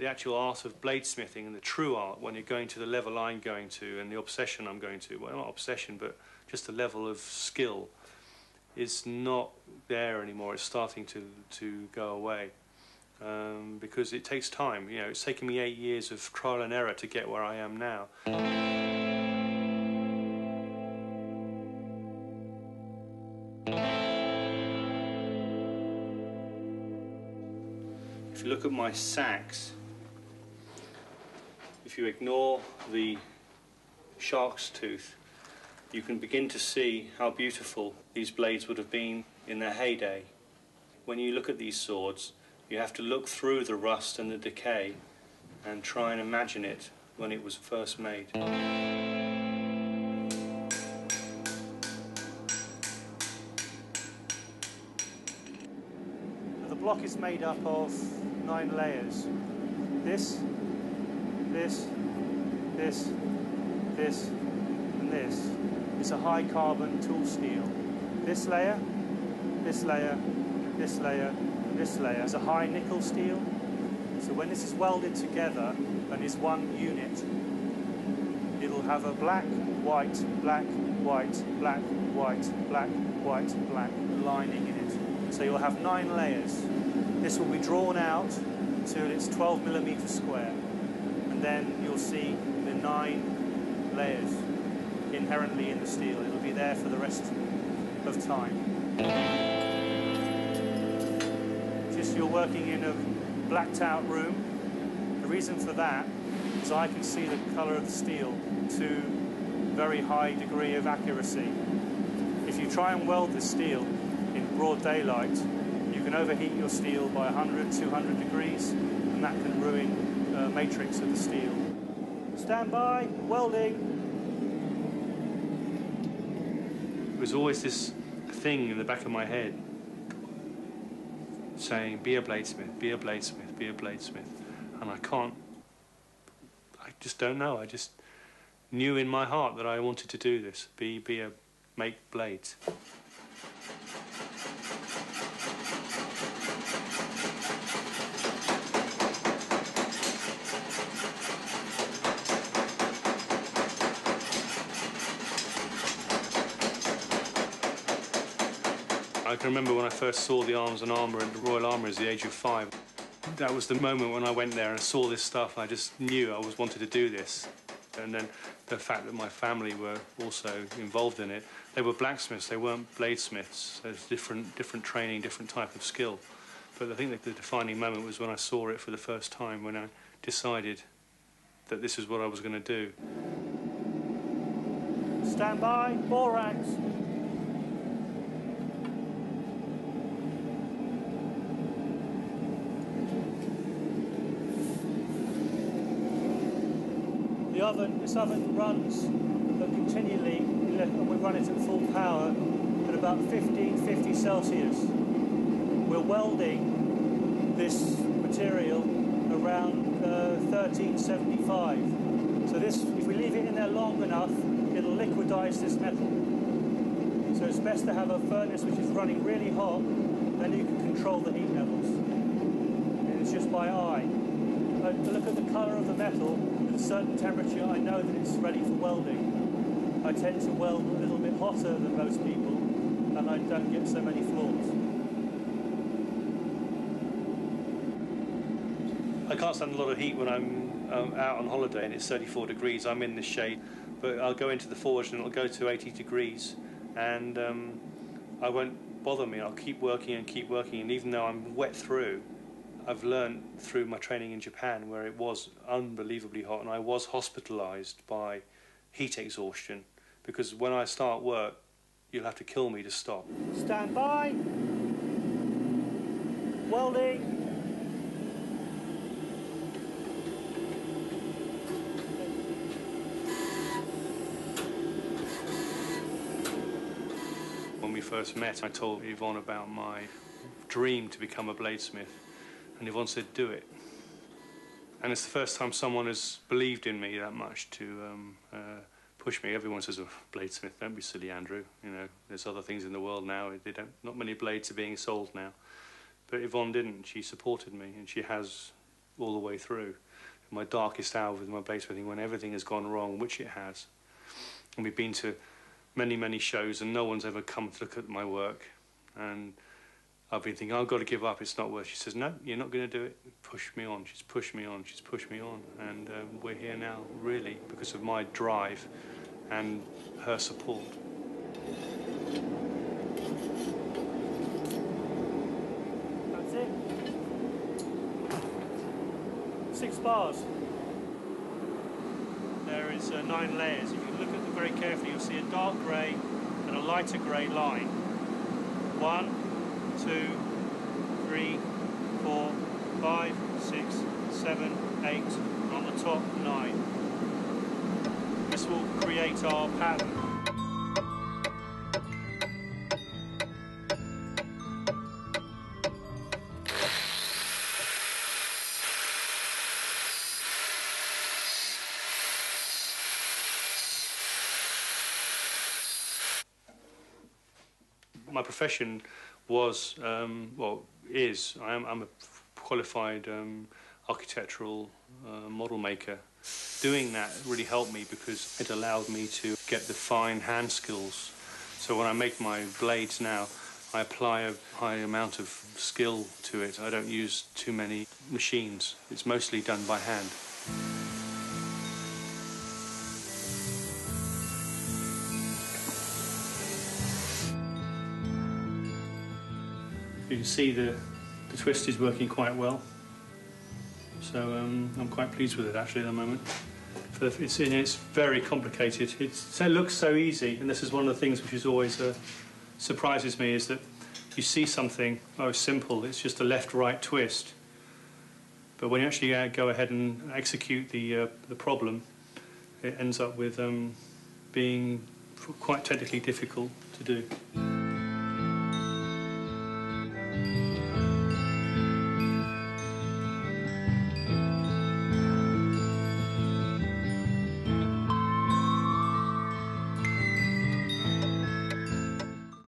the actual art of bladesmithing and the true art when you're going to the level I'm going to and the obsession I'm going to, well, not obsession, but just the level of skill, is not there anymore. It's starting to, to go away. Um, because it takes time. You know, it's taken me eight years of trial and error to get where I am now. If you look at my saex, if you ignore the shark's tooth, you can begin to see how beautiful these blades would have been in their heyday. When you look at these swords, you have to look through the rust and the decay and try and imagine it when it was first made. The block is made up of nine layers. This, this, this, this, and this. It's a high carbon tool steel. This layer, this layer, this layer, this layer is a high nickel steel. So when this is welded together and is one unit, it'll have a black, white, black, white, black, white, black, white, black lining in it. So you'll have nine layers. This will be drawn out till it's 12 millimeter square. And then you'll see the nine layers inherently in the steel. It'll be there for the rest of time. Just you're working in a blacked out room. The reason for that is I can see the colour of the steel to very high degree of accuracy. If you try and weld the steel in broad daylight, you can overheat your steel by 100, 200 degrees, and that can ruin the matrix of the steel. Stand by, welding. It was always this thing in the back of my head saying, be a bladesmith, be a bladesmith, be a bladesmith. And I can't, I just don't know. I just knew in my heart that I wanted to do this, be, be a, make blades. I can remember when I first saw the Arms and Armour and the Royal Armoury at the age of five. That was the moment when I went there and saw this stuff. I just knew I was wanted to do this. And then the fact that my family were also involved in it. They were blacksmiths, they weren't bladesmiths. There's different, different training, different type of skill. But I think that the defining moment was when I saw it for the first time, when I decided that this is what I was going to do. Stand by, borax. Oven, this oven runs continually, and we run it at full power at about 1550 Celsius. We're welding this material around uh, 1375. So this, if we leave it in there long enough, it'll liquidize this metal. So it's best to have a furnace which is running really hot, then you can control the heat levels. And it's just by eye. To look at the colour of the metal, at a certain temperature, I know that it's ready for welding. I tend to weld a little bit hotter than most people, and I don't get so many flaws. I can't stand a lot of heat when I'm um, out on holiday and it's 34 degrees. I'm in the shade, but I'll go into the forge and it'll go to 80 degrees, and um, I won't bother me. I'll keep working and keep working, and even though I'm wet through, I've learned through my training in Japan where it was unbelievably hot, and I was hospitalised by heat exhaustion because when I start work, you'll have to kill me to stop. Stand by. Welding. When we first met, I told Yvonne about my dream to become a bladesmith, and Yvonne said, do it. And it's the first time someone has believed in me that much to um, uh, push me. Everyone says, oh, bladesmith, don't be silly, Andrew. You know, there's other things in the world now. They don't, not many blades are being sold now. But Yvonne didn't. She supported me, and she has all the way through. My darkest hour with my bladesmithing when everything has gone wrong, which it has. And we've been to many, many shows and no one's ever come to look at my work. And I've been thinking, I've got to give up, it's not worth She says, no, you're not going to do it. Push me on. She's pushed me on. She's pushed me on. And um, we're here now, really, because of my drive and her support. That's it. Six bars. There is uh, nine layers. If you look at them very carefully, you'll see a dark grey and a lighter grey line. One, two, three, four, five, six, seven, eight, and on the top, nine. This will create our pattern. my profession was, um, well, is, I am, I'm a qualified um, architectural uh, model maker. Doing that really helped me because it allowed me to get the fine hand skills. So when I make my blades now, I apply a high amount of skill to it. I don't use too many machines. It's mostly done by hand. You can see the, the twist is working quite well. So um, I'm quite pleased with it actually at the moment. It's, it's very complicated. It's, it looks so easy, and this is one of the things which is always uh, surprises me is that you see something oh simple. It's just a left-right twist. But when you actually uh, go ahead and execute the uh, the problem, it ends up with um, being quite technically difficult to do.